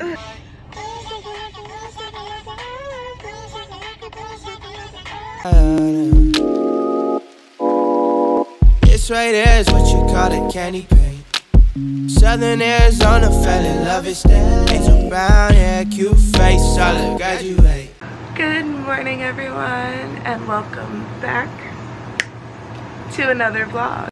This right here is what you call a candy paint. Southern Arizona fell in love instead. Angel brown hair, cute face, solid graduate. Good morning everyone and welcome back to another vlog.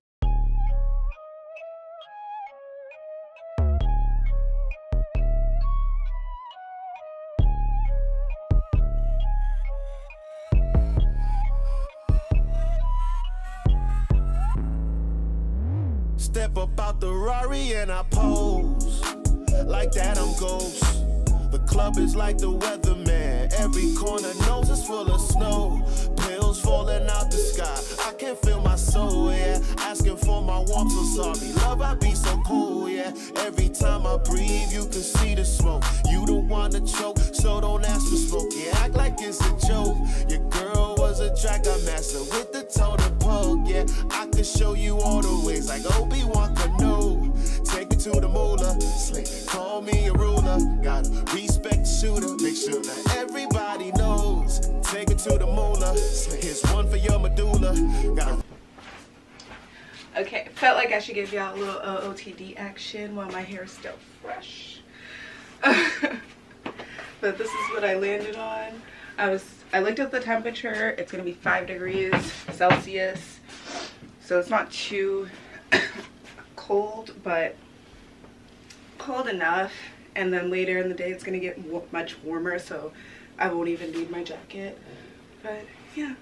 Step up out the Rari and I pose. Like that, I'm ghost. The club is like the weatherman. Every corner knows it's full of snow. Pills falling out the sky. I can feel my soul, yeah. Asking for my warmth, so sorry. Love, I be so cold, yeah. Every time I breathe, you can see the smoke. You don't want to choke, so don't ask for smoke. Yeah, act like it's a joke. Your girl was a track master with the tone and poke, yeah. I show you all the ways like Obi-Wan Kenobi. Take it to the moolah, slick. Call me a ruler. Gotta respect the shooter. Make sure that everybody knows. Take it to the moolah. Here's one for your medulla. Gotta Okay, felt like I should give y'all a little uh, OTD action while my hair is still fresh. but this is what I landed on. I was I looked at the temperature. It's gonna be five degrees Celsius, so it's not too cold, but cold enough. And then later in the day, it's gonna get wa- much warmer, so I won't even need my jacket. But yeah.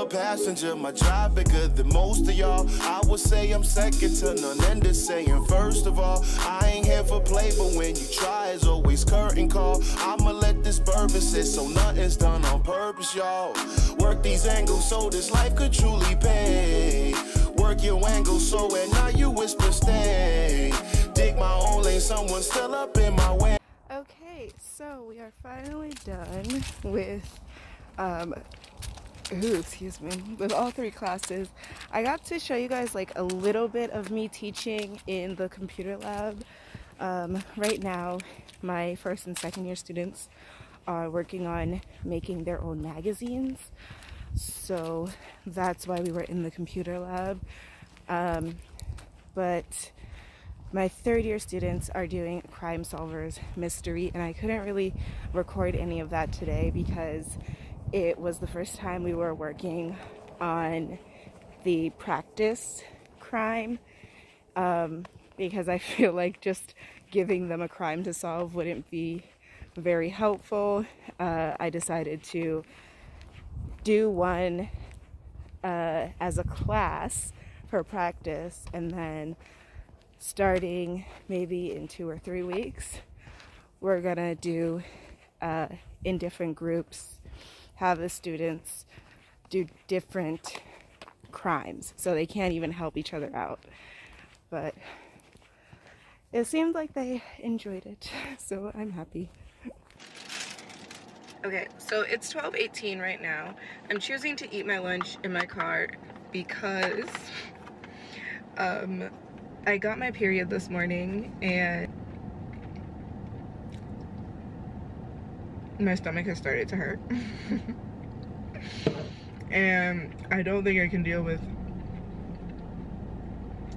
A passenger, my drive bigger than most of y'all. I would say I'm second to none, and just saying first of all, I ain't here for play, but when you try, it's always curtain call. I'ma let this bourbon sit, so nothing's done on purpose, y'all. Work these angles so this life could truly pay. Work your angles so at night you whisper stay. Dig my own lane, someone still up in my way. Okay, so we are finally done with, um, ooh, excuse me, with all three classes. I got to show you guys like a little bit of me teaching in the computer lab. Um, right now, my first and second year students are working on making their own magazines. So that's why we were in the computer lab. Um, but my third year students are doing crime solvers mystery and i couldn't really record any of that today because it was the first time we were working on the practice crime um, because i feel like just giving them a crime to solve wouldn't be very helpful. Uh, i decided to do one uh, as a class for practice and then starting maybe in two or three weeks, we're gonna do uh, in different groups, have the students do different crimes so they can't even help each other out. But it seemed like they enjoyed it, so I'm happy. Okay, so it's 12:18 right now. I'm choosing to eat my lunch in my car because um I got my period this morning and my stomach has started to hurt. and I don't think I can deal with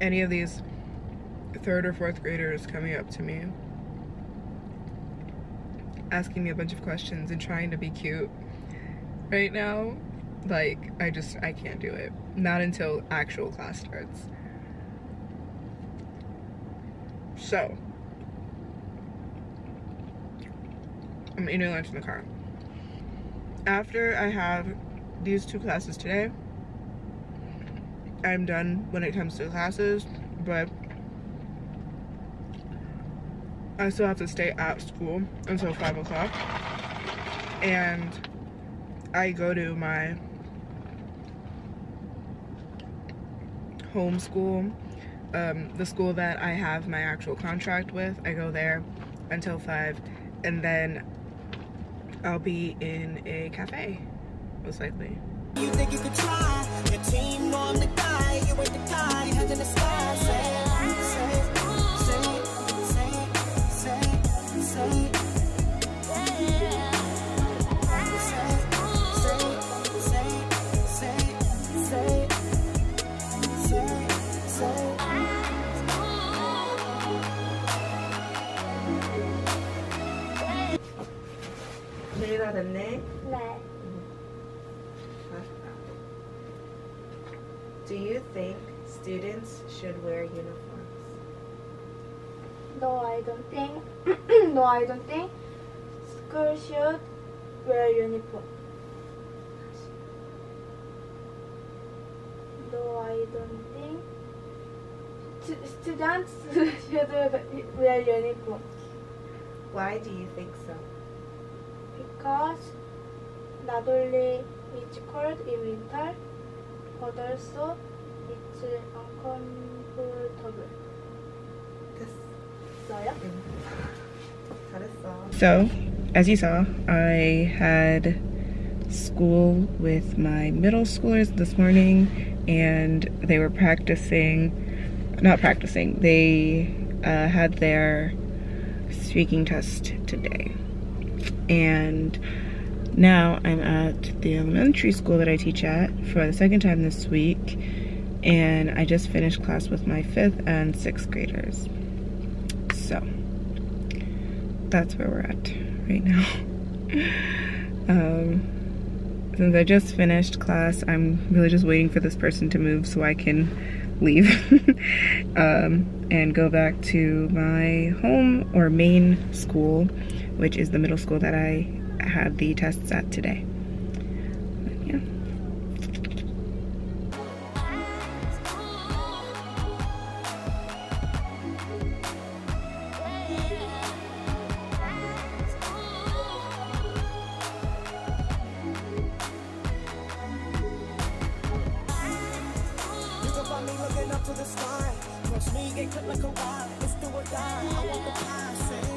any of these third or fourth graders coming up to me asking me a bunch of questions and trying to be cute right now. Like, I just, I can't do it. Not until actual class starts. So, I'm eating lunch in the car. After I have these two classes today, I'm done when it comes to classes, but I still have to stay at school until 5 o'clock. And I go to my home school, um, the school that I have my actual contract with. I go there until 5, and then I'll be in a cafe, most likely. You think you could try? Your team know I'm the guy. You ain't the guy. Hands in the sky. Say eh? 준비가 됐네. 네. Do you think students should wear uniforms? No, I don't think. no, I don't think. School should wear uniform. No, I don't think. Stu- Students should wear uniform Why do you think so? Because not only it's cold in winter, but also it's uncomfortable. 써요? So, as you saw, I had school with my middle schoolers this morning and they were practicing, not practicing, they uh, had their speaking test today. And now I'm at the elementary school that I teach at for the second time this week and I just finished class with my fifth and sixth graders. So, that's where we're at right now. um, since I just finished class, I'm really just waiting for this person to move so I can leave um, and go back to my home or main school, which is the middle school that I had the tests at today. Yeah. Looking up to the sky. Me, a. It's do or die. I want the.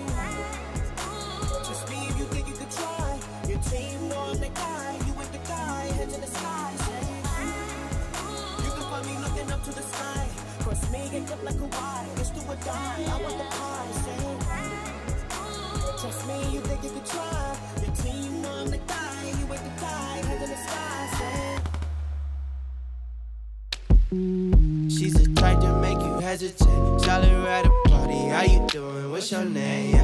Trust me, like a ride. It's do die. I want the pie. Trust me, you think you could try. Your team the. You ain't the guy. Head to the sky. She's the type to make you hesitate. Solid at a party, how you doing? What's your name?